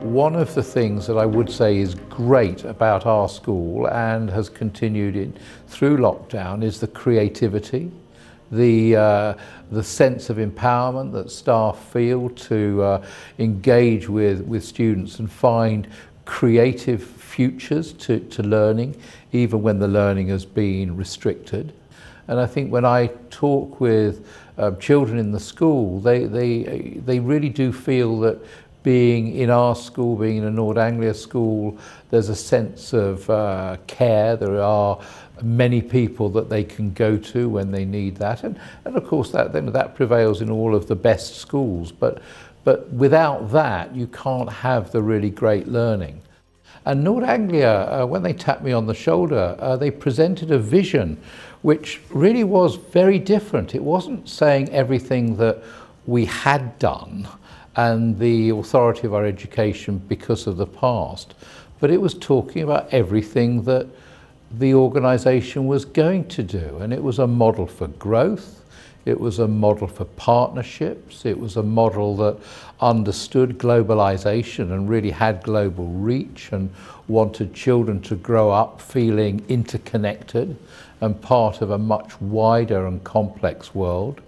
One of the things that I would say is great about our school and has continued in, through lockdown is the creativity, the, uh, the sense of empowerment that staff feel to uh, engage with, with students and find creative futures to, to learning, even when the learning has been restricted. And I think when I talk with uh, children in the school, they, they, they really do feel that being in our school, being in a Nord Anglia school, there's a sense of uh, care. There are many people that they can go to when they need that. And, and of course, that, then that prevails in all of the best schools. But, but without that, you can't have the really great learning. And Nord Anglia, uh, when they tapped me on the shoulder, uh, they presented a vision which really was very different. It wasn't saying everything that we had done and the authority of our education because of the past, but it was talking about everything that the organisation was going to do. And it was a model for growth, it was a model for partnerships, it was a model that understood globalisation and really had global reach and wanted children to grow up feeling interconnected and part of a much wider and complex world.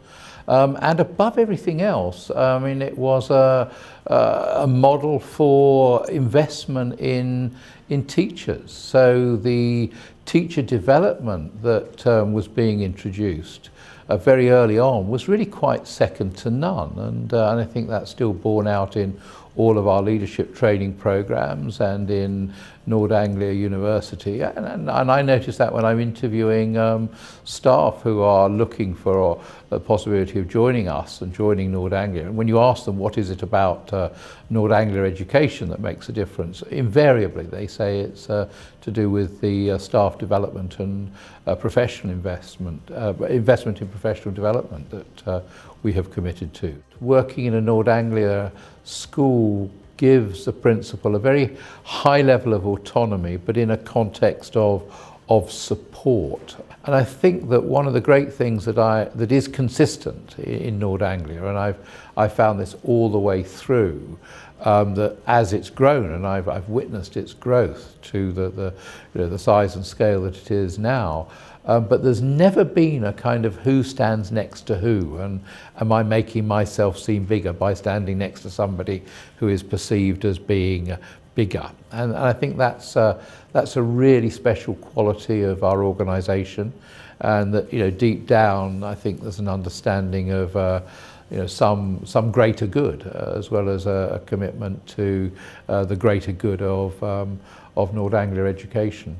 Um, and above everything else, I mean, it was a, a model for investment in, in teachers. So the teacher development that um, was being introduced uh, very early on was really quite second to none. And, uh, and I think that's still borne out in all of our leadership training programs and in Nord Anglia University. And, and, and I notice that when I'm interviewing um, staff who are looking for a, possibility of joining us and joining Nord Anglia. And when you ask them what is it about uh, Nord Anglia education that makes a difference, invariably they say it's uh, to do with the uh, staff development and uh, professional investment, uh, investment in professional development that uh, we have committed to. Working in a Nord Anglia school gives the principal a very high level of autonomy, but in a context of, of support. And I think that one of the great things that, I, that is consistent in Nord Anglia, and I've, I found this all the way through, um, that as it's grown, and I've, I've witnessed its growth to the, the, you know, the size and scale that it is now, um, but there's never been a kind of who stands next to who, and am I making myself seem bigger by standing next to somebody who is perceived as being bigger? And, and I think that's, uh, that's a really special quality of our organisation, and that you know deep down, I think there's an understanding of. Uh, you know, some, some greater good, uh, as well as a, a commitment to uh, the greater good of, um, of Nord Anglia education.